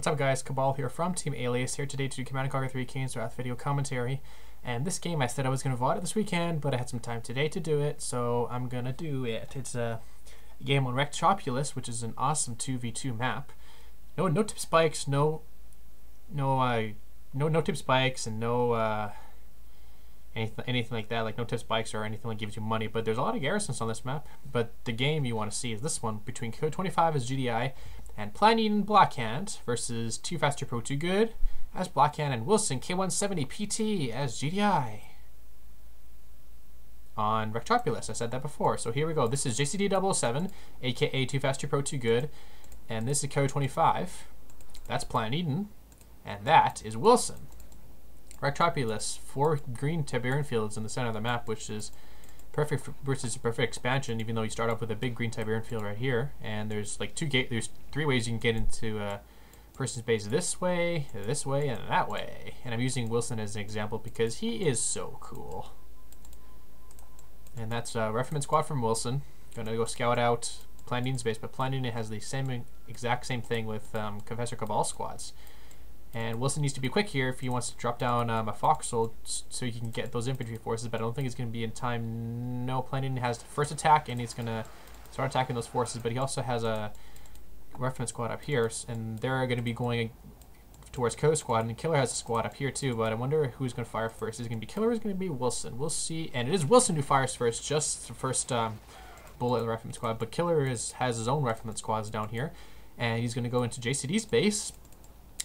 What's up guys, Cabal here from Team Alias, here today to do Command & Conquer 3 Kane's Wrath video commentary. And this game I said I was going to VOD it this weekend, but I had some time today to do it, so I'm going to do it. It's a game on Wrecktropolis, which is an awesome 2v2 map. No no tip spikes, no no uh no no tip spikes and no uh anything anything like that, like no tip spikes or anything that gives you money, but there's a lot of garrisons on this map. But the game you want to see is this one between Code 25 as GDI and Planning Blackhand versus Too Fast Too Pro Too Good as Blackhand and Wilson K170 PT as GDI on Wrecktropolis. I said that before. So here we go. This is JCD007, aka Too Fast Too Pro Too Good, and this is Code 25. That's Plan Eden, and that is Wilson. Wrecktropolis, four green Tiberium fields in the center of the map, which is perfect versus a perfect expansion. Even though you start off with a big green Tiberium field right here, and there's like two gate. There's three ways you can get into a person's base: this way, this way, and that way. And I'm using Wilson as an example because he is so cool. And that's a Rifleman Squad from Wilson. Gonna go scout out Plan Eden's base, but Plan Eden has the same exact same thing with um, Confessor Cabal squads. And Wilson needs to be quick here if he wants to drop down um, a foxhole so he can get those infantry forces, but I don't think he's going to be in time. No, Planning has the first attack, and he's going to start attacking those forces, but he also has a reference squad up here, and they're going to be going towards Co squad, and Killer has a squad up here too, but I wonder who's going to fire first. Is it going to be Killer or is it going to be Wilson? We'll see, and it is Wilson who fires first, just the first um, bullet of the reference squad, but Killer is has his own reference squads down here, and he's going to go into JCD's base,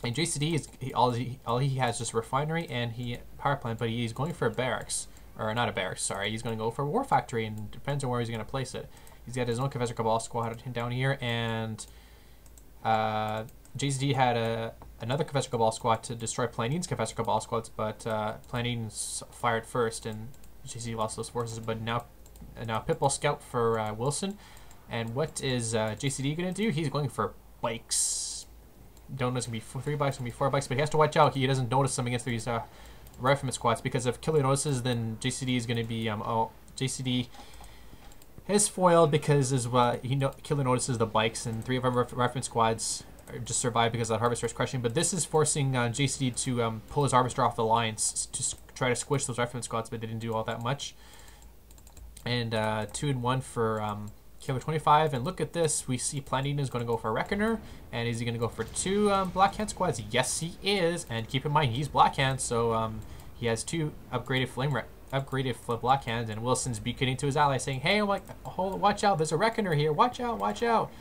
and JCD is he, all he all he has just refinery and he power plant, but he's going for a barracks or not a barracks. Sorry, he's going to go for a war factory, and depends on where he's going to place it. He's got his own Confessor Cabal squad down here, and uh, JCD had a another Confessor Cabal squad to destroy Plan Eden's Confessor Cabal squads, but uh, fired first, and JCD lost those forces. But now, now Pitbull scout for uh, Wilson, and what is uh, JCD going to do? He's going for bikes don't know it's gonna be four, three bikes, gonna be four bikes, but he has to watch out. He doesn't notice them against these uh, rifleman squads because if Killer notices, then JCD is gonna be um oh JCD is foiled because as well he no Killer notices the bikes and three of our rifleman squads just survive because that harvester is crushing. But this is forcing uh, JCD to um, pull his harvester off the lines to try to squish those rifleman squads, but they didn't do all that much. And uh, two and one for um, Killer 25, and look at this. We see Plan Eden is going to go for a Reckoner, and is he going to go for two um, Blackhand squads? Yes, he is, and keep in mind, he's Blackhand, so um, he has two upgraded Flame upgraded Blackhands, and Wilson's beaconing to his ally, saying, hey, like, hold, watch out, there's a Reckoner here, watch out, watch out.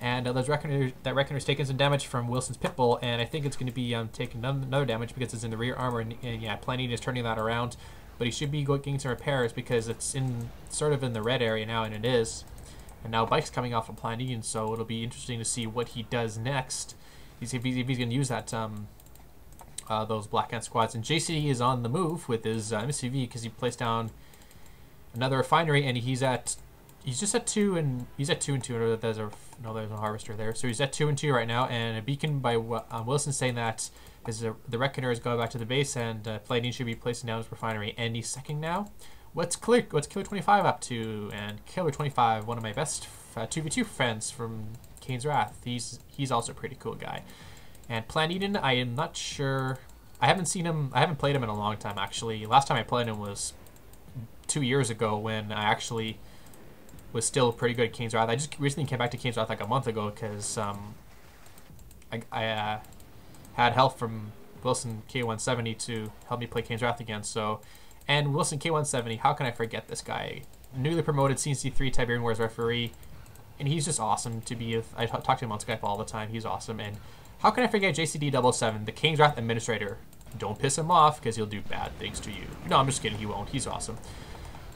And uh, those Reckoner, that Reckoner's taking some damage from Wilson's Pitbull, and I think it's going to be um, taking another damage because it's in the rear armor, and, and yeah, Plan Eden is turning that around, but he should be getting some repairs because it's in sort of in the red area now, and it is. And now Bike's coming off of Plan Eden, so it'll be interesting to see what he does next. He's, if he's, if he's going to use that um, uh, those Black Hand squads. And JC is on the move with his uh, MCV because he placed down another refinery, and he's at he's just at two and he's at two and two. There's a no, there's a harvester there, so he's at two and two right now. And a beacon by uh, Wilson saying that is a, the reckoner is going back to the base, and uh, Plan Eden should be placing down his refinery any second now. What's Killer, what's Killer 25 up to? And Killer 25, one of my best uh, 2v2 friends from Kane's Wrath. He's he's also a pretty cool guy. And Plan Eden, I am not sure. I haven't seen him. I haven't played him in a long time actually. Last time I played him was two years ago when I actually was still pretty good at Kane's Wrath. I just recently came back to Kane's Wrath like a month ago because um, I, I uh, had help from Wilson K170 to help me play Kane's Wrath again. So and Wilson K170, how can I forget this guy? Newly promoted CNC3 Tiberium Wars referee, and he's just awesome to be with. I talk to him on Skype all the time. He's awesome. And how can I forget JCD007, the Kane's Wrath Administrator? Don't piss him off because he'll do bad things to you. No, I'm just kidding. He won't. He's awesome.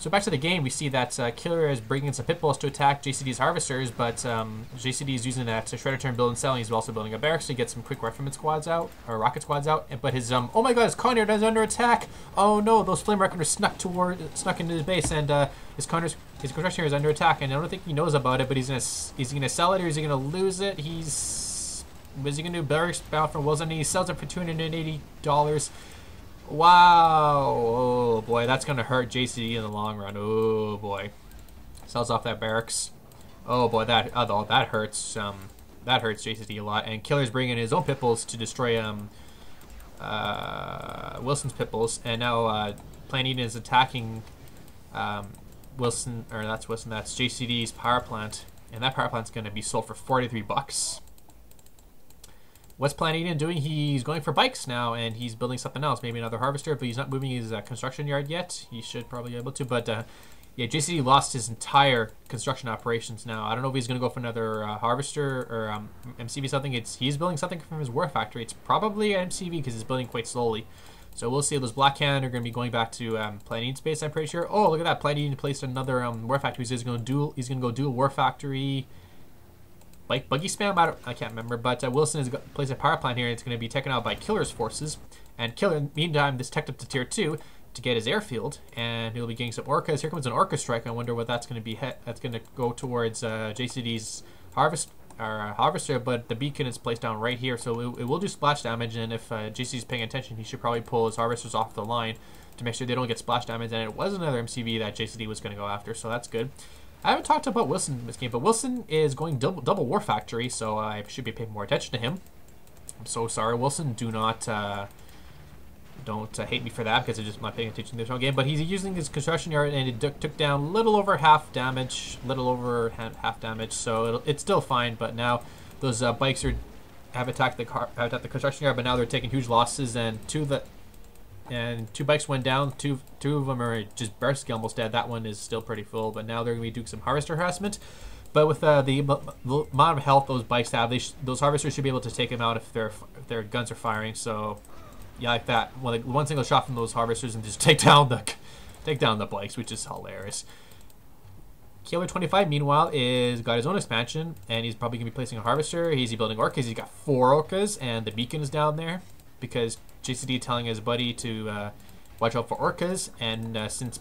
So back to the game, we see that uh, Killer is bringing some pitbulls to attack JCD's harvesters, but um, JCD is using that to shredder turn build and sell, and he's also building a barracks to get some quick rifleman squads out, or rocket squads out. But his, um, oh my god, his conner is under attack! Oh no, those flame reckoners snuck toward, snuck into his base, and uh, his conner's, his construction is under attack, and I don't think he knows about it, but he's gonna, is he gonna sell it or is he gonna lose it? He's, was he gonna do barracks bound from Wilson, he sells it for $280. Wow. Oh, boy. That's going to hurt JCD in the long run. Oh, boy. Sells off that barracks. Oh, boy. That oh, that hurts. Um, that hurts JCD a lot. And Killer's bringing his own Pitbulls to destroy um, uh, Wilson's Pitbulls. And now uh, Planet is attacking um, Wilson, or that's Wilson, that's JCD's power plant. And that power plant's going to be sold for 43 bucks. What's Eden doing? He's going for bikes now, and he's building something else. Maybe another harvester, but he's not moving his uh, construction yard yet. He should probably be able to, but uh, yeah, JCD lost his entire construction operations now. I don't know if he's going to go for another uh, harvester or um, MCV something. It's He's building something from his war factory. It's probably MCV because he's building quite slowly. So we'll see. Those Black Cannon are going to be going back to um, Planet Space, I'm pretty sure. Oh, look at that. Planning placed another um, war factory. He's going to do. He's going to go do a war factory bike buggy spam. I, I can't remember, but uh, Wilson got, placed a power plant here. It's going to be taken out by Killer's forces, and Killer, meantime, this tech up to tier two to get his airfield, and he'll be getting some orcas. Here comes an orca strike. I wonder what that's going to be. That's going to go towards uh, JCD's harvest or uh, harvester, but the beacon is placed down right here, so it, it will do splash damage. And if uh, JCD's paying attention, he should probably pull his harvesters off the line to make sure they don't get splash damage. And it was another MCV that JCD was going to go after, so that's good. I haven't talked about Wilson in this game, but Wilson is going double, double War Factory, so I should be paying more attention to him. I'm so sorry, Wilson. Do not uh, don't uh, hate me for that because I'm just not paying attention to this whole game. But he's using his construction yard, and it took down a little over half damage, little over half damage. So it's still fine. But now those uh, bikes are have attacked the car, have attacked the construction yard, but now they're taking huge losses, and two the and two bikes went down. Two two of them are just basically almost dead. That one is still pretty full, but now they're going to be doing some harvester harassment. But with uh, the, the, amount of health those bikes have, they those harvesters should be able to take them out if their if their guns are firing. So, yeah, like that. Like one single shot from those harvesters and just take down the take down the bikes, which is hilarious. Killer 25, meanwhile, is got his own expansion, and he's probably gonna be placing a harvester. He's building orcas. He's got four orcas, and the beacon is down there because JCD telling his buddy to uh, watch out for orcas, and uh, since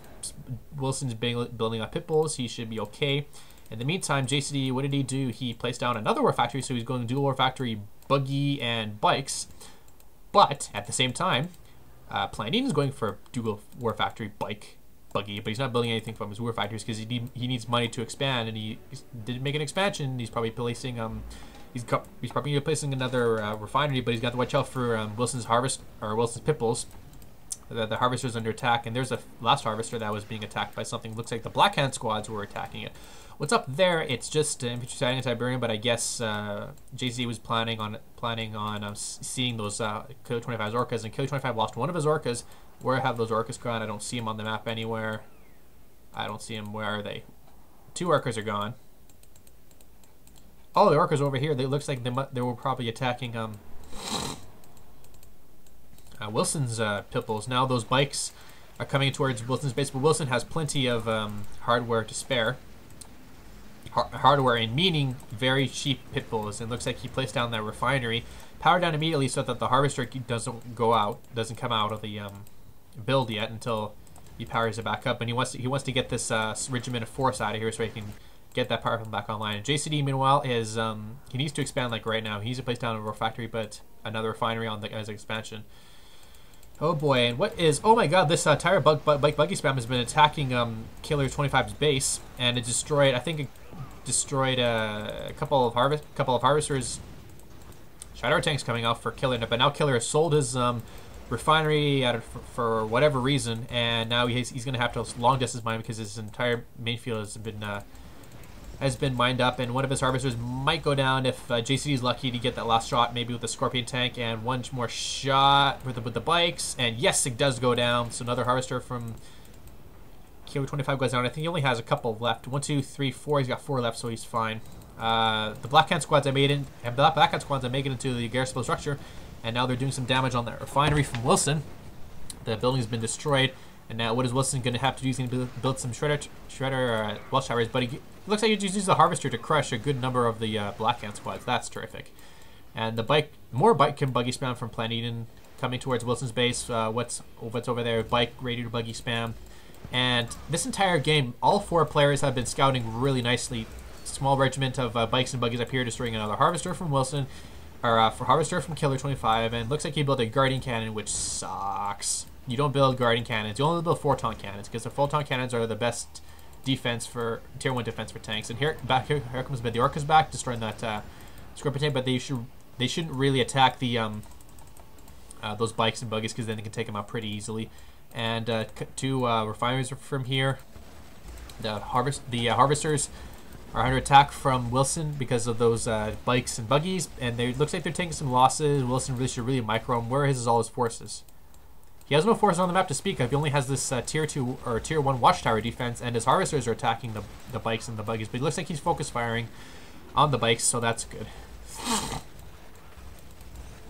Wilson's building up pit bulls, he should be okay. In the meantime, JCD, what did he do? He placed down another war factory, so he's going to dual war factory buggy and bikes. But at the same time, uh, is going for dual war factory bike buggy, but he's not building anything from his war factories because he, need, he needs money to expand, and he didn't make an expansion. He's probably placing um He's got, he's probably replacing another uh, refinery, but he's got to watch out for um, Wilson's harvest or Wilson's pitbulls. The, the harvester's under attack, and there's a last harvester that was being attacked by something. Looks like the Black Hand squads were attacking it. What's up there? It's just uh, infantry sighting in Tiberium, but I guess uh, JZ was planning on planning on um, seeing those uh, Kilo 25's orcas, and Kilo 25 lost one of his orcas. Where have those orcas gone? I don't see them on the map anywhere. I don't see them. Where are they? Two orcas are gone. Oh, the orcas over here. They looks like they they were probably attacking um uh, Wilson's uh, pitbulls. Now those bikes are coming towards Wilson's base, but Wilson has plenty of um, hardware to spare. hardware in meaning very cheap pitbulls. And looks like he placed down that refinery, powered down immediately so that the harvester doesn't go out, doesn't come out of the um, build yet until he powers it back up. And he wants to, he wants to get this uh, regiment of force out of here so he can get that power plant back online. JCD, meanwhile, is um, he needs to expand like right now. He needs to place down a factory, but another refinery on the as expansion. Oh boy, and what is? Oh my God, this uh, tire bug, bug bike buggy spam has been attacking um, Killer 25's base, and it destroyed. I think it destroyed uh, a couple of harvest, couple of harvesters. Shadow tanks coming out for Killer, but now Killer has sold his um, refinery for, for, whatever reason, and now he's, he's going to have to long distance mine because his entire main field has been uh, has been mined up, and one of his harvesters might go down if uh, JCD is lucky to get that last shot, maybe with the Scorpion tank, and one more shot with the, with the bikes, and yes, it does go down. So another harvester from Kilo 25 goes down. I think he only has a couple left. One, two, three, four. He's got four left, so he's fine. Uh, the Black Hand squads I made in, and Black, Black Hand squads I make it into the Garrison structure, and now they're doing some damage on that refinery from Wilson. The building's been destroyed. And now what is Wilson going to have to do? He's going to build, some shredder, shredder uh, welch towers, but he, looks like he just used the harvester to crush a good number of the uh, Black Hand squads. That's terrific. And the bike, more bike can buggy spam from Plan Eden coming towards Wilson's base. Uh, what's what's over there? Bike ready to buggy spam. And this entire game, all four players have been scouting really nicely. Small regiment of uh, bikes and buggies up here, destroying another harvester from Wilson, or uh, for harvester from Killer 25, and looks like he built a guardian cannon, which sucks. You don't build guardian cannons. You only build photon cannons because the photon cannons are the best defense for tier one defense for tanks. And here back here, here comes the Orca's back, destroying that uh, Scorpion tank, but they should they shouldn't really attack the um, uh, those bikes and buggies because then they can take them out pretty easily. And uh, two uh, refineries from here. The harvest the uh, harvesters are under attack from Wilson because of those uh, bikes and buggies, and they looks like they're taking some losses. Wilson really should really micro him. Where is all his forces? He has no forces on the map to speak of. He only has this uh, tier two or tier one watchtower defense, and his harvesters are attacking the the bikes and the buggies. But it looks like he's focus firing on the bikes, so that's good. Oh,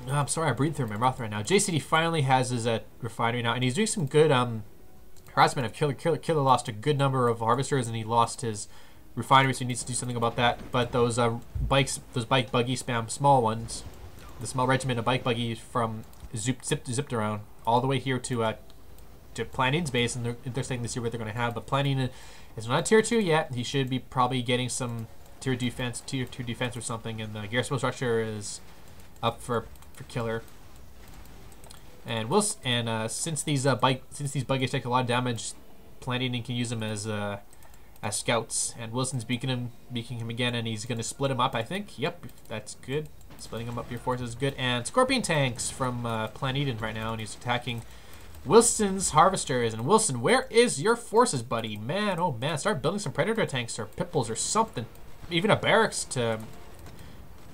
I'm sorry, I breathe through my mouth right now. JCD finally has his uh, refinery now, and he's doing some good um, harassment of Killer. Killer. Killer lost a good number of harvesters, and he lost his refinery, so he needs to do something about that. But those uh, bikes, those bike buggy spam, small ones, the small regiment of bike buggies from zip, zipped, zipped around all the way here to uh, to Planning's base, and they're, they're saying to see what they're going to have. But Planning is not tier two yet. He should be probably getting some tier defense, tier two defense or something, and the garrison structure is up for for killer. And we'll and uh, since these uh, bike since these buggies take a lot of damage, Planning can use them as uh, as scouts. And Wilson's beaking him, beaking him again, and he's gonna split him up. I think. Yep, that's good. Splitting him up your forces is good. And Scorpion tanks from uh, Plan Eden right now, and he's attacking Wilson's harvesters. And Wilson, where is your forces, buddy? Man, oh man, start building some Predator tanks or Pitbulls or something. Even a barracks to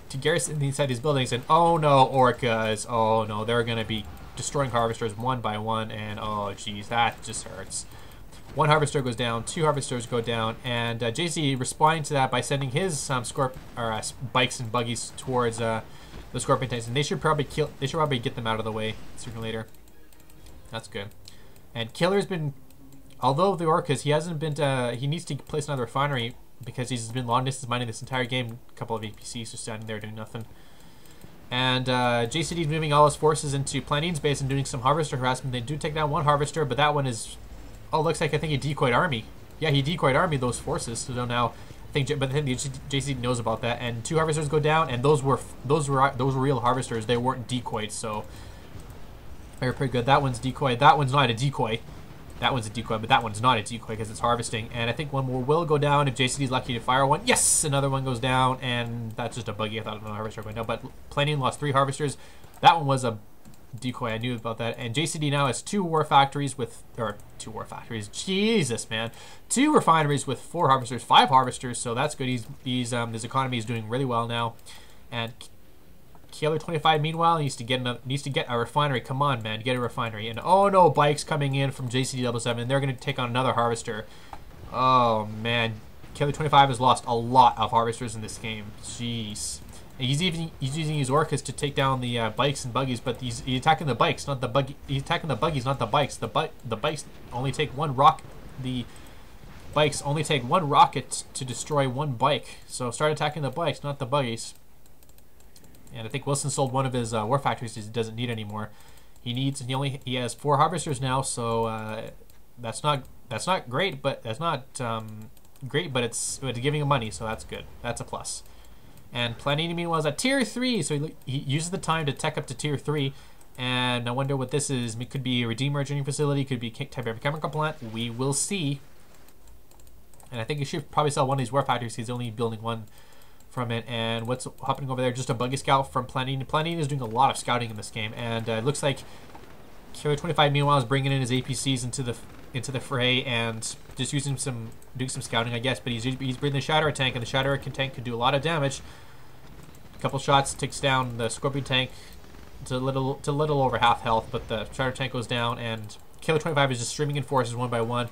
to garrison inside these buildings, and oh no, orcas. Oh no, they're gonna be destroying harvesters one by one, and oh geez, that just hurts. One harvester goes down, two harvesters go down, and uh, JC responding to that by sending his um, scorp or uh, bikes and buggies towards uh, the scorpion tanks, and they should probably kill. They should probably get them out of the way sooner or later. That's good. And Killer's been, although the orcas, he hasn't been. To, he needs to place another refinery because he's been long distance mining this entire game. A couple of APCs just standing there doing nothing. And uh, JCD is moving all his forces into Planning's base and doing some harvester harassment. They do take down one harvester, but that one is... Oh, looks like I think he decoyed army. Yeah, he decoyed army those forces. So now, I think, but I think the JCD knows about that. And two harvesters go down, and those were those were those were real harvesters. They weren't decoyed, so they're pretty good. That one's decoyed. That one's not a decoy. That one's a decoy, but that one's not a decoy because it's harvesting. And I think one more will go down if JCD is lucky to fire one. Yes! Another one goes down, and that's just a buggy. I thought another harvester going down. But Planning lost three harvesters. That one was a decoy. I knew about that. And JCD now has two war factories with, or two war factories. Jesus, man. Two refineries with four harvesters, five harvesters. So that's good. He's, he's um, his economy is doing really well now. And Killer 25 meanwhile needs to get needs to get a refinery. Come on, man, get a refinery. And oh no, bikes coming in from JCD77 and they're going to take on another harvester. Oh man, Killer 25 has lost a lot of harvesters in this game. Jeez. He's even he's using his orcas to take down the uh, bikes and buggies, but he's, he's attacking the bikes, not the buggy. He's attacking the buggies, not the bikes. The bu the bikes only take one rock. The bikes only take one rocket to destroy one bike. So start attacking the bikes, not the buggies. And I think Wilson sold one of his uh, war factories he doesn't need anymore. He needs he only he has four harvesters now, so uh, that's not that's not great, but that's not um, great, but it's, it's giving him money, so that's good. That's a plus. And Planini meanwhile is at tier three, so he, he uses the time to tech up to tier three. And I wonder what this is. It could be a Redeemer engineering facility, could be Tiberium chemical plant. We will see. And I think he should probably sell one of these war factories. He's only building one from it. And what's happening over there? Just a buggy scout from Planning. Planning is doing a lot of scouting in this game, and uh, it looks like Killer 25 meanwhile is bringing in his APCs into the into the fray and just using some doing some scouting, I guess. But he's he's bringing the Shatter tank, and the Shatter tank can do a lot of damage. A couple shots takes down the Scorpion tank to little to little over half health, but the Shatter tank goes down, and Killer 25 is just streaming in forces one by one.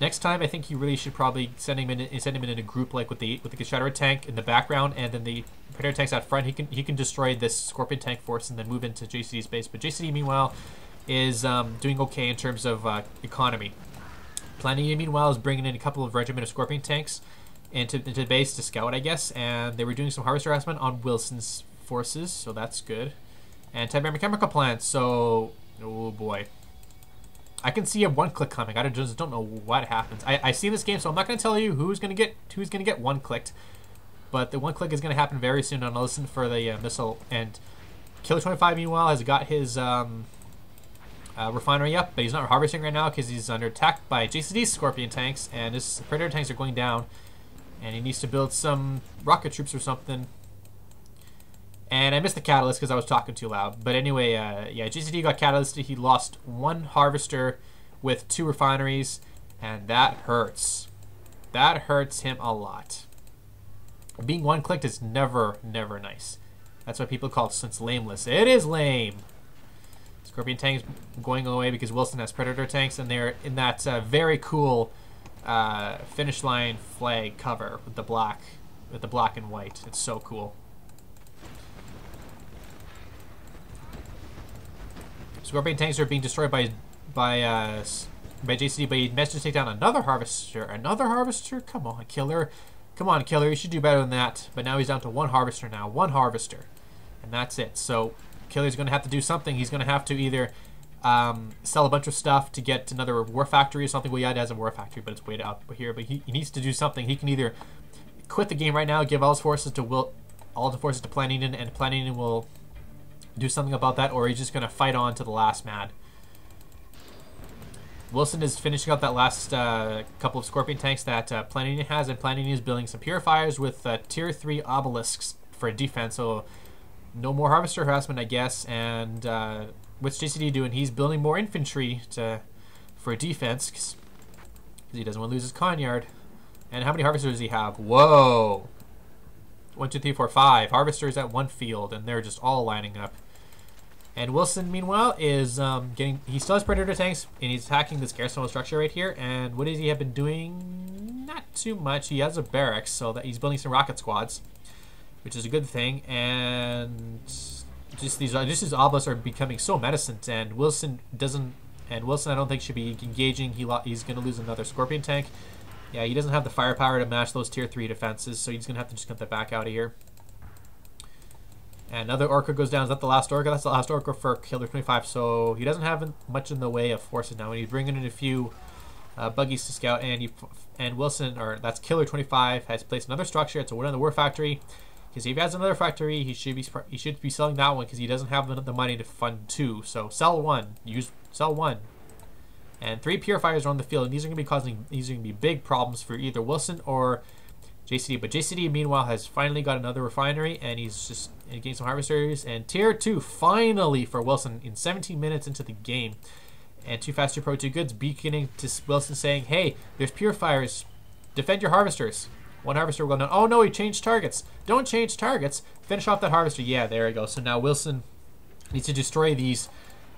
Next time, I think you really should probably send him in send him in, in a group like with the with the Shadow tank in the background, and then the Predator tanks out front. He can he can destroy this Scorpion tank force and then move into JCD's base. But JCD meanwhile is um, doing okay in terms of uh, economy. Planning meanwhile is bringing in a couple of regiment of Scorpion tanks into into the base to scout, I guess, and they were doing some harvest harassment on Wilson's forces, so that's good. And Tiberium chemical plant, so oh boy, I can see a one click coming. I just don't know what happens. I, I see this game, so I'm not going to tell you who's going to get who's going to get one clicked. But the one click is going to happen very soon. I'll listen for the uh, missile. And Killer 25, meanwhile, has got his um, uh, refinery up, but he's not harvesting right now because he's under attack by JCD Scorpion tanks, and his Predator tanks are going down. And he needs to build some rocket troops or something. And I missed the catalyst because I was talking too loud. But anyway, uh, yeah, JCD got catalyst. He lost one harvester with two refineries, and that hurts. That hurts him a lot. Being one clicked is never, never nice. That's why people call it since lameless. It is lame. Scorpion tanks going away because Wilson has Predator tanks, and they're in that uh, very cool uh, finish line flag cover with the black, with the black and white. It's so cool. Scorpion tanks are being destroyed by by uh, by JCD, but he managed to take down another harvester. Another harvester? Come on, killer. Come on, killer. You should do better than that. But now he's down to one harvester now. One harvester. And that's it. So killer's going to have to do something. He's going to have to either um, sell a bunch of stuff to get another war factory or something. Well, yeah, it has a war factory, but it's way out here. But he, he needs to do something. He can either quit the game right now, give all his forces to Will, all the forces to Planinen, and Planinen will do something about that, or he's just going to fight on to the last mad. Wilson is finishing up that last uh, couple of Scorpion tanks that uh, has, and Planinen is building some Purifiers with uh, Tier 3 Obelisks for defense, so no more Harvester harassment, I guess, and uh, what's JCD doing? He's building more infantry to for defense, because he doesn't want to lose his Conyard. And how many Harvesters does he have? Whoa! One, two, three, four, five. Harvesters at one field, and they're just all lining up. And Wilson, meanwhile, is um, getting. He still has Predator tanks, and he's attacking this garrison structure right here. And what does he have been doing? Not too much. He has a barracks, so that he's building some rocket squads, which is a good thing. And just these, just his obelisks are becoming so medicine. And Wilson doesn't. And Wilson, I don't think should be engaging. He he's going to lose another Scorpion tank. Yeah, he doesn't have the firepower to match those tier three defenses, so he's going to have to just get that back out of here. And another Orca goes down. Is that the last Orca? That's the last Orca for Killer 25. So he doesn't have much in the way of forces now. And he's bringing in a few uh, buggies to scout. And he, and Wilson, or that's Killer 25, has placed another structure. It's a one in the War Factory. Because if he has another factory, he should be he should be selling that one because he doesn't have the money to fund two. So sell one. Use sell one. And three purifiers are on the field, and these are going to be causing these are going to be big problems for either Wilson or JCD. But JCD, meanwhile, has finally got another refinery, and he's just getting some harvesters. And tier 2, finally, for Wilson, in 17 minutes into the game. And two faster Pro, two Good's beaconing to Wilson saying, hey, there's purifiers. Defend your harvesters. One harvester will go down. Oh, no, he changed targets. Don't change targets. Finish off that harvester. Yeah, there we go. So now Wilson needs to destroy these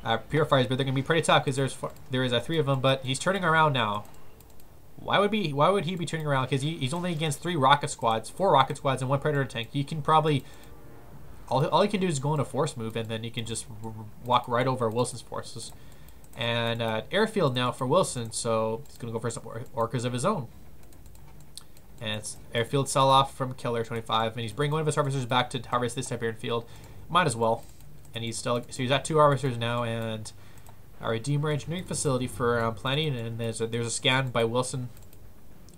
uh, purifiers, but they're going to be pretty tough because there's there is a three of them. But he's turning around now. Why would be why would he be turning around? Because he, he's only against three rocket squads, four rocket squads, and one predator tank. He can probably all, all he can do is go in a force move, and then he can just walk right over Wilson's forces. And uh, airfield now for Wilson, so he's gonna go for some or orcas of his own. And it's airfield sell off from Killer 25, and he's bringing one of his harvesters back to harvest this type of airfield. Might as well. And he's still so he's at two harvesters now, and Our Redeemer engineering facility for um, planning, and there's a, there's a scan by Wilson.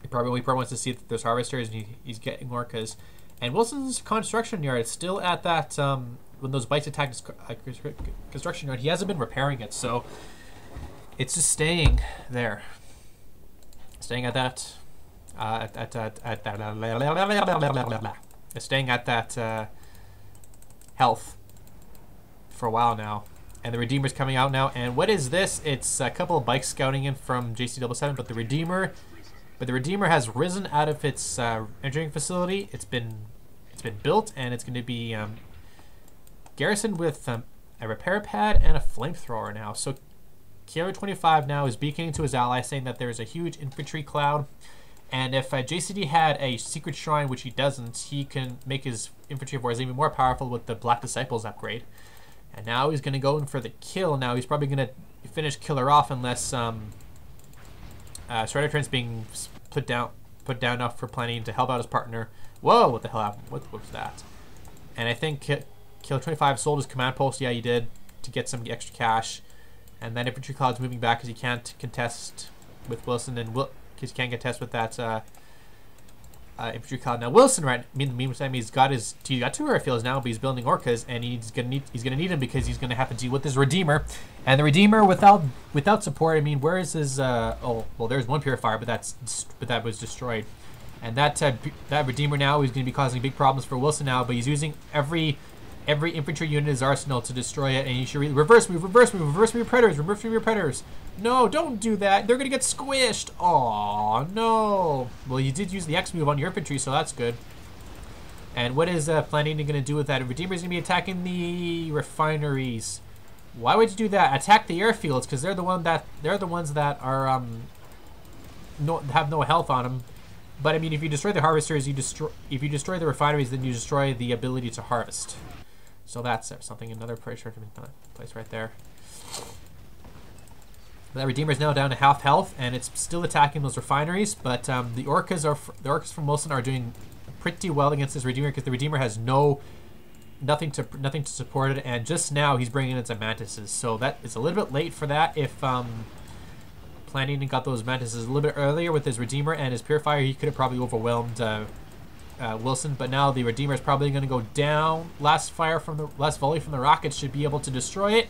He probably, he probably wants to see if there's harvesters, and he, he's getting more because. And Wilson's construction yard is still at that um, when those bikes attack his uh, construction yard. He hasn't been repairing it, so it's just staying there, staying at that, uh, at, at, at, at that, staying at that uh, health for a while now. And the Redeemer's coming out now. And what is this? It's a couple of bikes scouting in from JC7, but the Redeemer, but the Redeemer has risen out of its uh, engineering facility. It's been, it's been built, and it's going to be um, garrisoned with um, a repair pad and a flamethrower now. So Kilo 25 now is beaconing to his ally, saying that there is a huge infantry cloud. And if uh, JCD had a secret shrine, which he doesn't, he can make his infantry force even more powerful with the Black Disciples upgrade. And now he's going to go in for the kill. Now he's probably going to finish Killer off unless um, uh, Trent's being put down put down enough for planning to help out his partner. Whoa, what the hell happened? What, what was that? And I think Killer 25 sold his command post. Yeah, he did to get some extra cash. And then Infantry Cloud's moving back because he can't contest with Wilson and Will because he can't contest with that uh, uh, infantry cloud. Now Wilson, right? I Mean meantime, he's got his he got two airfields now, but he's building orcas, and he's gonna need he's gonna need him because he's gonna have to deal with his redeemer, and the redeemer without without support. I mean, where is his? Uh, oh, well, there's one purifier, but that's but that was destroyed, and that uh, that redeemer now is gonna be causing big problems for Wilson now. But he's using every every infantry unit in his arsenal to destroy it, and you should re reverse move, reverse move, reverse move your predators, reverse move your predators. No, don't do that. They're gonna get squished. Oh no. Well, you did use the X move on your infantry, so that's good. And what is uh, planning going to do with that? Redeemer's to be attacking the refineries. Why would you do that? Attack the airfields because they're the one that they're the ones that are um no have no health on them. But I mean, if you destroy the harvesters, you destroy. If you destroy the refineries, then you destroy the ability to harvest. So that's something. Another pressure place right there. That Redeemer is now down to half health, and it's still attacking those refineries. But um, the Orcas are the Orcas from Wilson are doing pretty well against this Redeemer because the Redeemer has no nothing to nothing to support it, and just now he's bringing in some mantises. So that it's a little bit late for that. If um, planning and got those mantises a little bit earlier with his Redeemer and his Purifier, he could have probably overwhelmed uh, uh, Wilson. But now the Redeemer is probably going to go down. Last fire from the last volley from the rockets should be able to destroy it,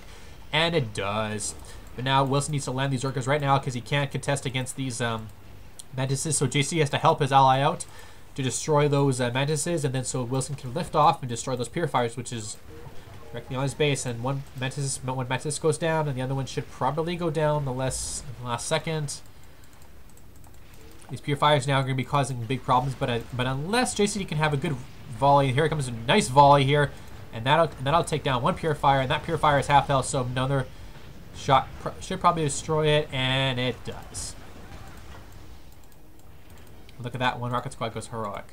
and it does. But now Wilson needs to land these Orcas right now because he can't contest against these um, mantises. So JC has to help his ally out to destroy those uh, mantises, and then so Wilson can lift off and destroy those purifiers, which is directly on his base. And one mantis, one mantis goes down, and the other one should probably go down the the last second. These purifiers now are going to be causing big problems, but uh, but unless JCD can have a good volley, here comes a nice volley here, and that'll and that'll take down one purifier, and that purifier is half health, so another shot pr should probably destroy it, and it does. Look at that, one rocket squad goes heroic.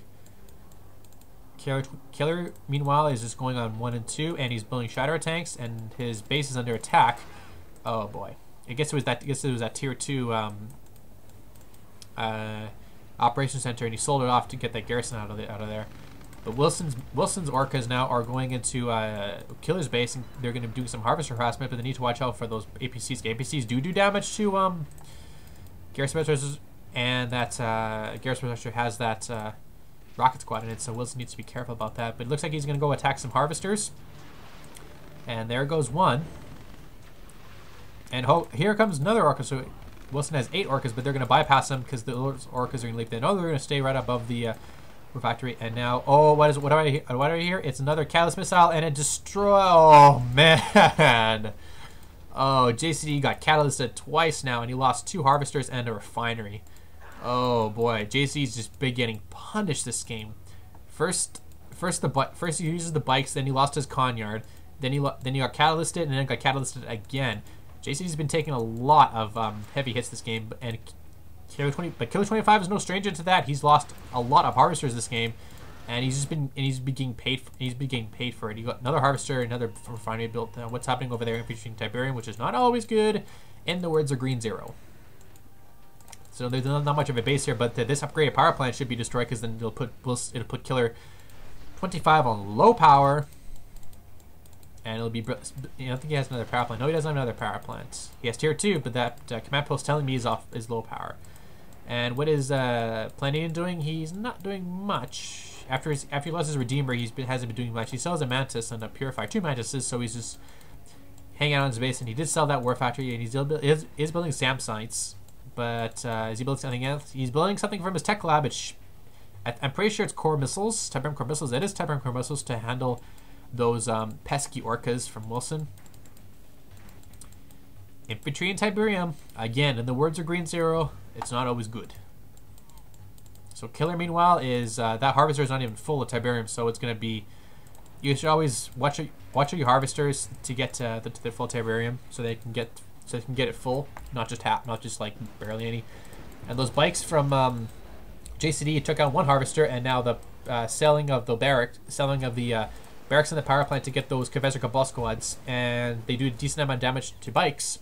Killer, Killer, meanwhile, is just going on 1 and 2, and he's building shatter tanks, and his base is under attack. Oh boy. I guess it was that I guess it was that tier 2 um, uh, operation center, and he sold it off to get that garrison out of, the, out of there. But Wilson's Wilson's orcas now are going into uh, Killer's base, and they're going to be doing some harvester harassment, but they need to watch out for those APCs. APCs do do damage to um, garrison and that uh, Garrus Protector has that uh, rocket squad in it, so Wilson needs to be careful about that. But it looks like he's going to go attack some harvesters. And there goes one. And here comes another orca. So Wilson has eight orcas, but they're going to bypass them because the orcas are going to leap in. Oh, they're going to stay right above the uh, factory. And now, oh, what is what do I what do I hear? It's another catalyst missile, and it destroy. Oh man. Oh, JCD got catalysted twice now, and he lost two harvesters and a refinery. Oh boy, JCD's just been getting punished this game. First, first the first he uses the bikes, then he lost his Konyard, then he then he got catalysted, and then got catalysted again. JC's been taking a lot of um, heavy hits this game, and Killer 20, but Killer 25 is no stranger to that. He's lost a lot of harvesters this game, and he's just been and he's been getting paid. For, he's been getting paid for it. He got another harvester, another refinery built. Uh, what's happening over there featuring Tiberium, which is not always good. In the words of Green Zero. So there's not much of a base here, but this upgraded power plant should be destroyed because then it'll put it'll put killer 25 on low power, and it'll be. You know, I think he has another power plant. No, he doesn't have another power plant. He has tier two, but that uh, command post telling me is off is low power. And what is uh, Planning doing? He's not doing much. After his, after he lost his Redeemer, he hasn't been doing much. He sells a Mantis and a Purifier, two Mantises, so he's just hanging out on his base. And he did sell that War Factory, and he's is, is building SAM sites but uh, is he building something else? He's building something from his tech lab. It's, I'm pretty sure it's core missiles, Tiberium core missiles. It is Tiberium core missiles to handle those um, pesky orcas from Wilson. Infantry and Tiberium. Again, in the words of Green Zero, it's not always good. So Killer, meanwhile, is uh, that harvester is not even full of Tiberium, so it's going to be. You should always watch your, watch your harvesters to get uh, the, to full Tiberium, so they can get so you can get it full, not just half, not just like barely any. And those bikes from um, JCD took out one harvester, and now the uh, selling of the barrack, selling of the uh, barracks and the power plant to get those Confessor Cabal squads, and they do a decent amount of damage to bikes.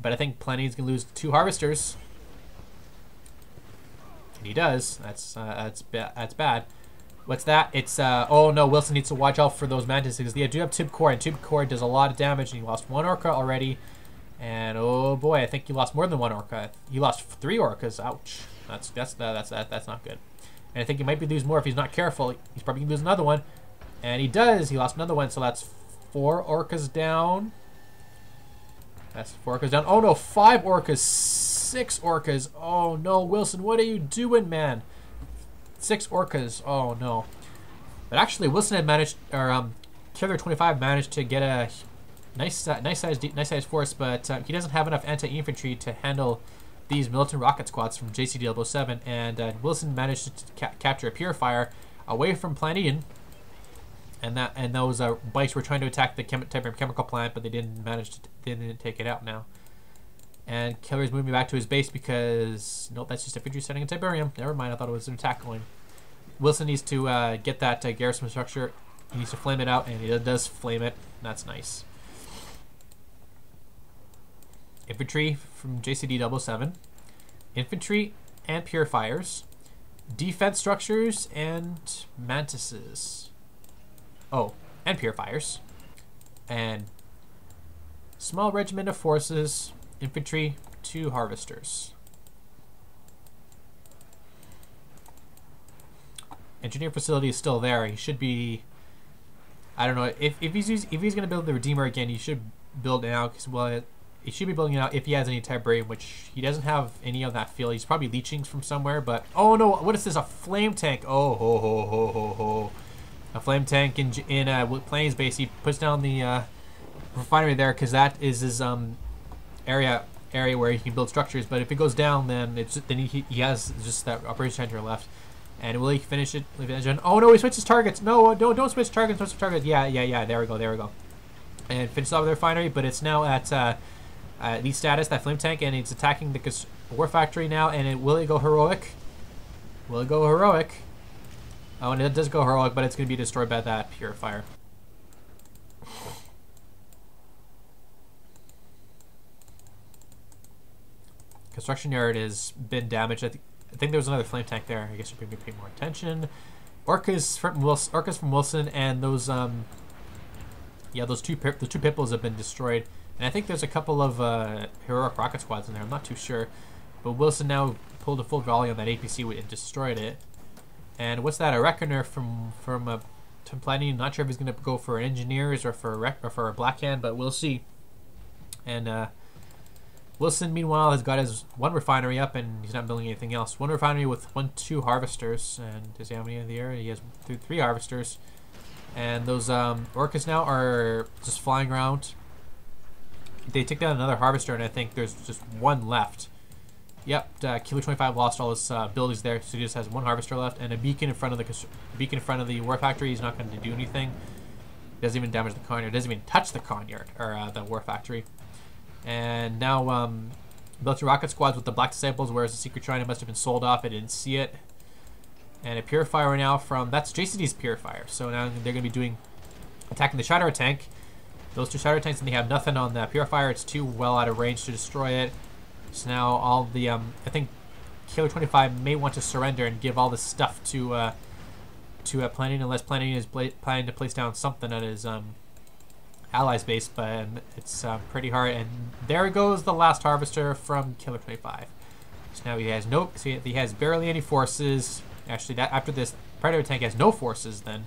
But I think Planning's gonna lose two harvesters. And he does. That's uh, that's ba that's bad. What's that? It's uh oh no, Wilson needs to watch out for those mantises because they do have tube core and tube core does a lot of damage and he lost one orca already. And oh boy, I think he lost more than one orca. He lost three orcas. Ouch. That's that's that's that, that's not good. And I think he might be lose more if he's not careful. He's probably gonna lose another one. And he does. He lost another one, so that's four orcas down. That's four orcas down. Oh no, five orcas, six orcas. Oh no, Wilson, what are you doing, man? Six orcas. Oh no. But actually, Wilson had managed, or um, Killer 25 managed to get a nice, uh, nice size, nice size force, but uh, he doesn't have enough anti-infantry to handle these militant rocket squads from JCD 007, and uh, Wilson managed to ca capture a purifier away from Plan Eden, and that and those uh, bikes were trying to attack the chem chemical plant, but they didn't manage to they didn't take it out now. And Killer's moving back to his base because nope, that's just a infantry setting in Tiberium. Never mind, I thought it was an attack going. Wilson needs to uh, get that uh, garrison structure. He needs to flame it out, and he does flame it. That's nice. Infantry from JCD 007. Infantry and purifiers. Defense structures and mantises. Oh, and purifiers. And small regiment of forces, infantry, two harvesters. Engineer facility is still there. He should be. I don't know if if he's if he's gonna build the Redeemer again, he should build now because well, he should be building it out if he has any Tiberium, which he doesn't have any of that field. He's probably leeching from somewhere. But oh no, what is this? A flame tank? Oh ho ho ho ho ho! A flame tank in in uh, Plains base. He puts down the uh, refinery there because that is his um area area where he can build structures. But if it goes down, then it's then he, he has just that operation center left. And will he finish it? Oh no, he switches targets. No, don't don't switch targets. Don't switch targets. Yeah, yeah, yeah. There we go. There we go. And finishes off the refinery, but it's now at uh, uh, status. That flame tank, and it's attacking the war factory now. And it will it go heroic? Will it go heroic? Oh, and it does go heroic, but it's going to be destroyed by that purifier. Construction yard has been damaged. I think I think there was another flame tank there. I guess you could pay more attention. Orcas from Wilson, Orcas from Wilson, and those um, yeah, those two the two Pipples have been destroyed. And I think there's a couple of uh, heroic rocket squads in there. I'm not too sure, but Wilson now pulled a full volley on that APC and destroyed it. And what's that? A Reckoner from from a Templani. Not sure if he's gonna go for engineers or for a rec or for a black hand, but we'll see. And uh, Wilson, meanwhile, has got his one refinery up and he's not building anything else. One refinery with one, two harvesters. And does he have any in the area? He has three, three harvesters. And those um, orcas now are just flying around. They took down another harvester, and I think there's just one left. Yep, uh, Kilo 25 lost all his uh, abilities there, so he just has one harvester left and a beacon in front of the beacon in front of the war factory. He's not going to do anything. Doesn't even damage the con yard. Doesn't even touch the con yard or uh, the war factory. And now um, built rocket squads with the Black Disciples, whereas the Secret Shrine must have been sold off. I didn't see it. And a Purifier now from... That's JCD's Purifier. So now they're going to be doing... Attacking the Shadow Tank. Those two Shadow Tanks, and they have nothing on that Purifier. It's too well out of range to destroy it. So now all the... Um, I think Killer 25 may want to surrender and give all this stuff to... Uh, to uh, planning unless planning is planning to place down something that is um, allies base, but it's uh, pretty hard. And there goes the last harvester from Killer 25. So now he has no, so he has barely any forces. Actually, that after this Predator tank has no forces. Then,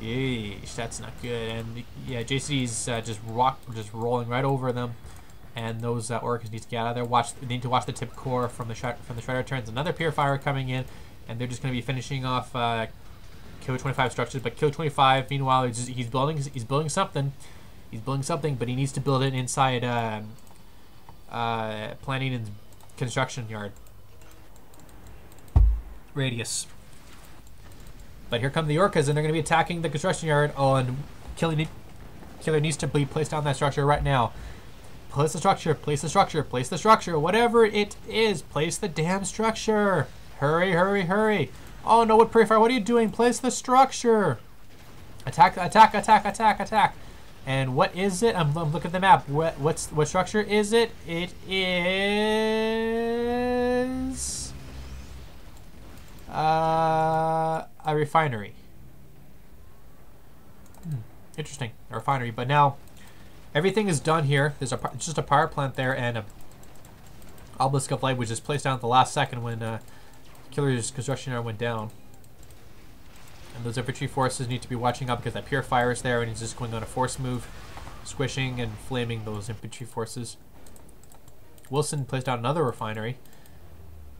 yeesh, that's not good. And yeah, JCD's uh, just rock, just rolling right over them. And those uh, orcas need to get out of there. Watch, they need to watch the tip core from the from the shredder turns. Another purifier coming in, and they're just going to be finishing off uh, Kilo 25 structures, but Kilo 25, meanwhile, he's, just, he's building he's building something. He's building something, but he needs to build it inside uh, uh, planning and construction yard radius. But here come the Orcas, and they're going to be attacking the construction yard. Oh, and Killer, Killer needs to be placed on that structure right now. Place the structure, place the structure, place the structure, whatever it is, place the damn structure. Hurry, hurry, hurry. Oh no, what Purifier, what are you doing? Place the structure. Attack, attack, attack, attack, attack. And what is it? I'm, I'm looking at the map. What what's what structure is it? It is uh, a refinery. Hmm, interesting, a refinery. But now everything is done here. There's a just a power plant there and a obelisk of light, which is placed down at the last second when uh, Killer's construction yard went down. And those infantry forces need to be watching out because that purifier is there and he's just going on a force move, squishing and flaming those infantry forces. Wilson placed out another refinery,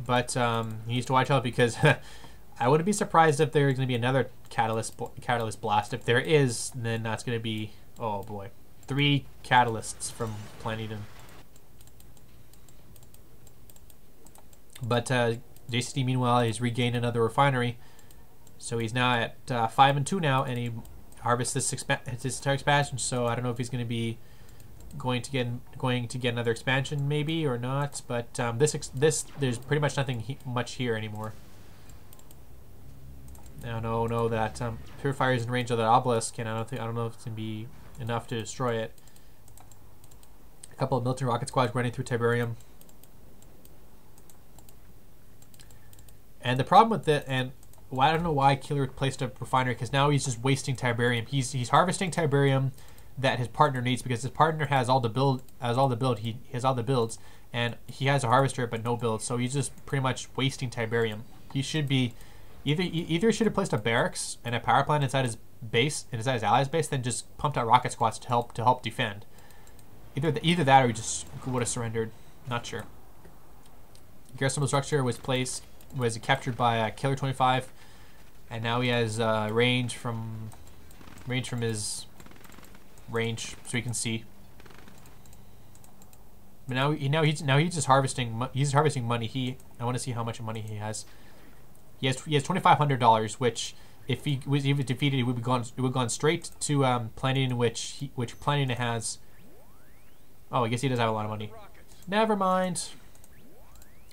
but um, he needs to watch out because I wouldn't be surprised if there's going to be another catalyst catalyst blast. If there is, then that's going to be oh boy, three catalysts from Plan Eden. But uh, JCD, meanwhile, has regained another refinery, so he's now at uh, five and two now, and he harvests this expa- his entire expansion. So I don't know if he's going to be going to get going to get another expansion, maybe or not. But um, this this there's pretty much nothing he much here anymore. I don't know that um, Purifier is in range of that obelisk, and I don't think I don't know if it's gonna be enough to destroy it. A couple of militant rocket squads running through Tiberium. And the problem with it, and well, I don't know why Killer placed a refinery, because now he's just wasting Tiberium. He's he's harvesting Tiberium that his partner needs because his partner has all the build has all the build he has all the builds and he has a harvester but no build so he's just pretty much wasting Tiberium. He should be either either should have placed a barracks and a power plant inside his base inside his allies base then just pumped out rocket squads to help to help defend. Either the, either that or he just would have surrendered. Not sure. Garrison structure was placed was captured by uh, Killer 25 and now he has uh, range from range from his range so he can see. But now, he, now he's now he's just harvesting. He's harvesting money. He I want to see how much money he has. He has he has twenty five hundred dollars, which if he was even defeated, he would be gone. It would gone straight to um, Planning, which he, which Planning has. Oh, I guess he does have a lot of money. Never mind.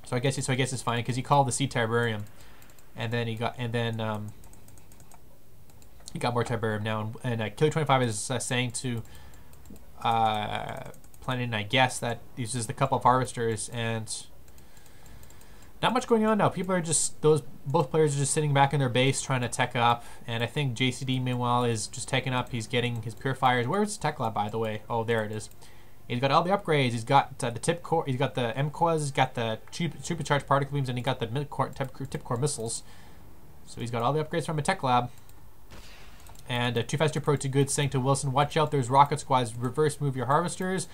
So I guess so I guess it's fine because he called the sea tiberium, and then he got and then um, he got more Tiberium now, and, and uh, Killer 25 is uh, saying to uh, Planet, I guess, that he's just a couple of harvesters, and not much going on now. People are just, those, both players are just sitting back in their base trying to tech up, and I think JCD, meanwhile, is just teching up. He's getting his purifiers. Where's the tech lab, by the way? Oh, there it is. He's got all the upgrades. He's got uh, the tip core. He's got the MQuas. He's got the supercharged particle beams, and he got the mid core, tip, tip core missiles. So he's got all the upgrades from a tech lab. And uh, Too Fast, Too Pro, Too Good saying to Wilson, watch out, there's rocket squads, reverse move your harvesters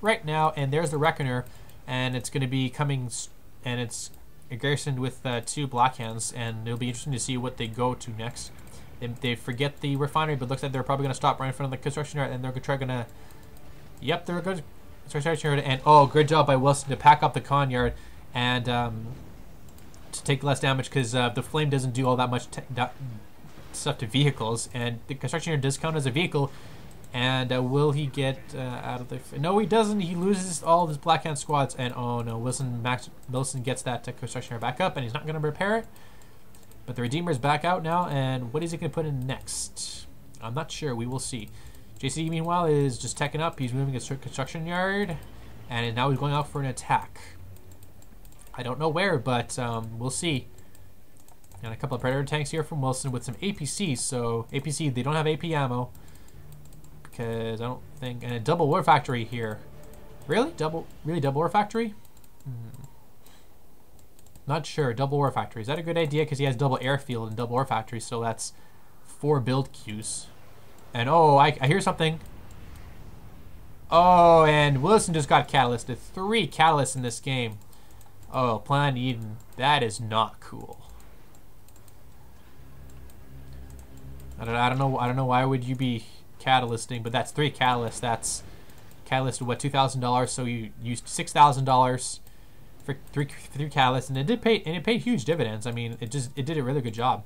right now. And there's the Reckoner, and it's going to be coming, and it's garrisoned with uh, two Black Hands, and it'll be interesting to see what they go to next. They, they forget the refinery, but looks like they're probably going to stop right in front of the construction yard, and they're going to, yep, they're good construction yard, and oh, good job by Wilson to pack up the con yard, and um, to take less damage because uh, the flame doesn't do all that much stuff to vehicles, and the construction yard does count as a vehicle. And uh, will he get uh, out of the? no, he doesn't. He loses all of his Black Hand squads, and oh no, Wilson Max Wilson gets that construction yard back up, and he's not going to repair it. But the Redeemer's back out now, and what is he going to put in next? I'm not sure. We will see. JC, meanwhile, is just teching up. He's moving his construction yard, and now he's going out for an attack. I don't know where, but um, we'll see. And a couple of Predator tanks here from Wilson with some APCs. So APC, they don't have AP ammo. Because I don't think... And a double war factory here. Really? Double, really double war factory? Hmm. Not sure. Double war factory. Is that a good idea? Because he has double airfield and double war factory. So that's four build queues. And oh, I, I hear something. Oh, and Wilson just got catalyst. catalysted. Three catalysts in this game. Oh, Plan Eden. That is not cool. I don't, I don't know. I don't know why would you be catalysting, but that's three catalysts. That's catalyst what two thousand dollars. So you used six thousand dollars for three three catalysts, and it did pay and it paid huge dividends. I mean, it just it did a really good job.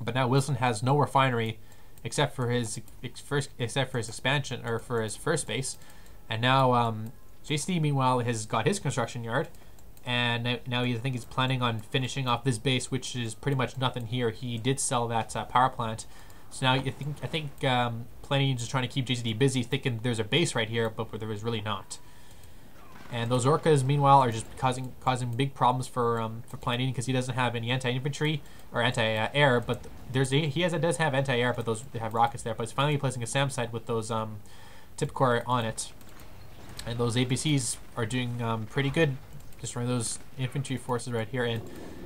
But now Wilson has no refinery except for his first except for his expansion or for his first base, and now um, JC meanwhile has got his construction yard and now he, I think he's planning on finishing off this base, which is pretty much nothing here. He did sell that uh, power plant, so now you think I think um, Planning just trying to keep JCD busy, thinking there's a base right here, but there is really not. And those orcas, meanwhile, are just causing causing big problems for um, for Planning because he doesn't have any anti-infantry or anti-air, but there's a, he has does have anti-air, but those they have rockets there. But he's finally placing a SAM site with those um, tip core on it, and those APCs are doing um, pretty good destroying those infantry forces right here. And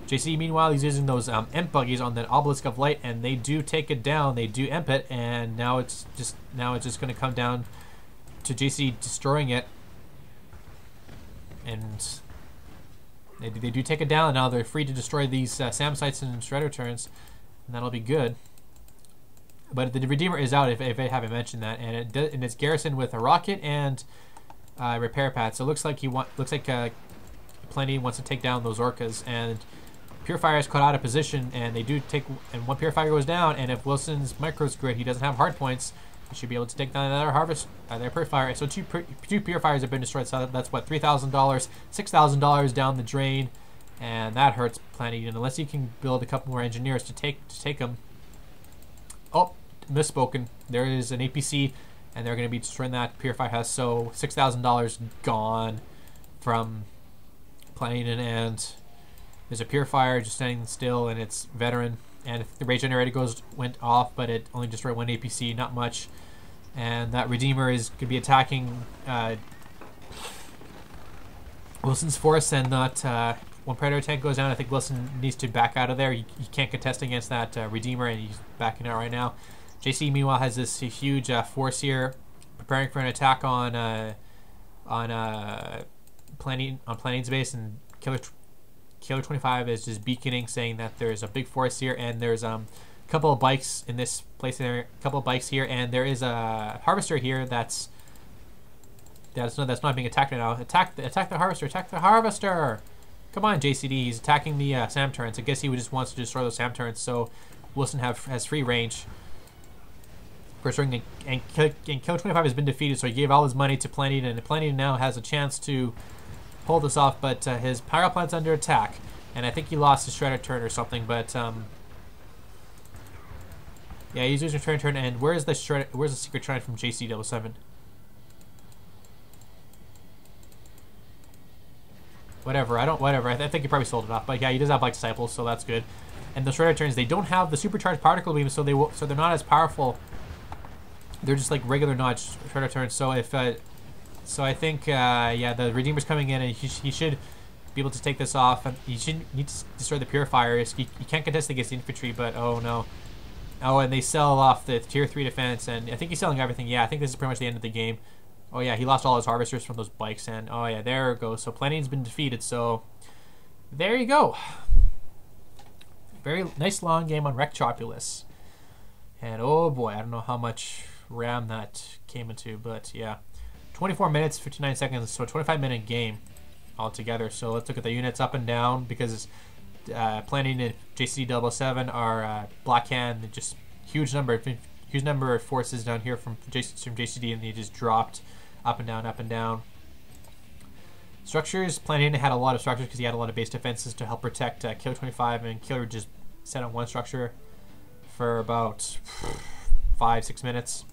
JC, meanwhile, he's using those um, EMP buggies on the Obelisk of Light, and they do take it down. They do EMP it, and now it's just now it's just going to come down to JC destroying it. And They, they do take it down. Now they're free to destroy these uh, SAM sites and shredder turns, and that'll be good. But the Redeemer is out, if, if I haven't mentioned that, and it and it's garrisoned with a rocket and uh, repair pad. So it looks like he want looks like uh, Plenty wants to take down those orcas, and Purifier is caught out of position, and they do take. And one Purifier goes down, and if Wilson's micros grid, he doesn't have hard points, he should be able to take down another harvest, uh, their Purifier. So two two Purifiers have been destroyed. So that's what three thousand dollars, six thousand dollars down the drain, and that hurts. And unless you can build a couple more engineers to take to take them. Oh, misspoken. There is an APC and they're going to be destroying that. Purify has so $6,000 gone from playing and there's a Purifier just standing still and it's veteran. And the Rage Generator goes went off, but it only destroyed one APC, not much. And that Redeemer is going to be attacking uh, Wilson's force and not uh, when Predator tank goes down, I think Wilson needs to back out of there. He, he can't contest against that uh, Redeemer, and he's backing out right now. JC meanwhile has this huge uh, force here, preparing for an attack on uh, on uh, planning on Planning's base, and Killer Killer 25 is just beaconing, saying that there's a big forest here, and there's um, a couple of bikes in this place there, a couple of bikes here, and there is a harvester here that's that's not that's not being attacked right now. Attack the attack the harvester! Attack the harvester! Come on, JCD. He's attacking the uh, SAM turrets. I guess he just wants to destroy those SAM turrets, so Wilson have has free range and, and, and Kill 25 has been defeated, so he gave all his money to Plenty, and Plenty now has a chance to pull this off, but uh, his power plant's under attack, and I think he lost his Shredder turn or something, but um, yeah, he's using Shredder turn, and where's the Shredder, where's the secret turn from JC77? Whatever, I don't, whatever, I, th I think he probably sold it off, but yeah, he does have like, Disciples, so that's good. And the Shredder turns, they don't have the supercharged particle beam, so they so they're not as powerful they're just like regular notch shredder turns. So if uh, so, I think uh, yeah, the Redeemer's coming in, and he, he should be able to take this off. And he should need to destroy the Purifiers. He, he can't contest against infantry, but oh no. Oh, and they sell off the tier three defense, and I think he's selling everything. Yeah, I think this is pretty much the end of the game. Oh yeah, he lost all his harvesters from those bikes, and oh yeah, there it goes. So Planning's been defeated. So there you go. Very nice long game on Wrecktropolis. And oh boy, I don't know how much RAM that came into, but yeah. 24 minutes, 59 seconds, so a 25 minute game altogether. So let's look at the units up and down because uh, planning in JCD 7 are uh, Black Hand, just huge number, huge number of forces down here from, JC, from JCD, and they just dropped up and down, up and down. Structures, Planning had a lot of structures because he had a lot of base defenses to help protect uh, Killer 25, and Killer just set on one structure for about five, six minutes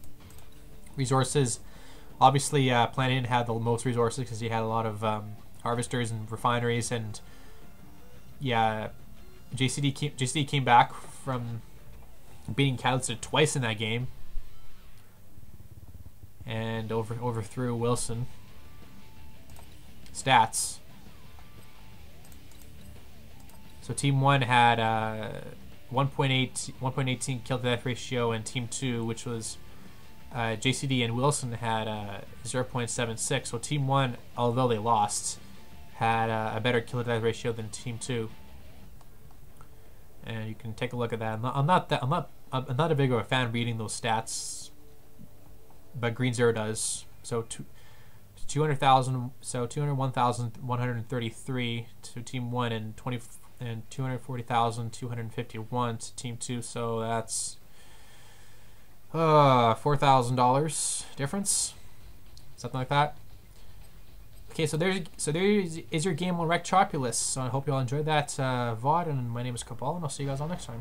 resources. Obviously, uh, had the most resources because he had a lot of um, harvesters and refineries, and yeah, JCD came, JCD came back from beating Kautzed twice in that game, and over overthrew Wilson. Stats. So Team 1 had uh, 1.8 1.18 kill to death ratio, and Team 2, which was uh, JCD and Wilson had uh, 0.76. So Team 1, although they lost, had uh, a better kill to death ratio than Team 2. And you can take a look at that. I'm not, I'm not that I'm not I'm not a big of a fan reading those stats, but Green Zero does. So two, 200,000 so 201,133 to team 1 and 20 and 240,251 to team 2 so that's uh, $4,000 difference. Something like that. Okay, so there's so there is your game on Wrecktropolis. So I hope you all enjoyed that uh, VOD, and my name is Cabal, and I'll see you guys all next time.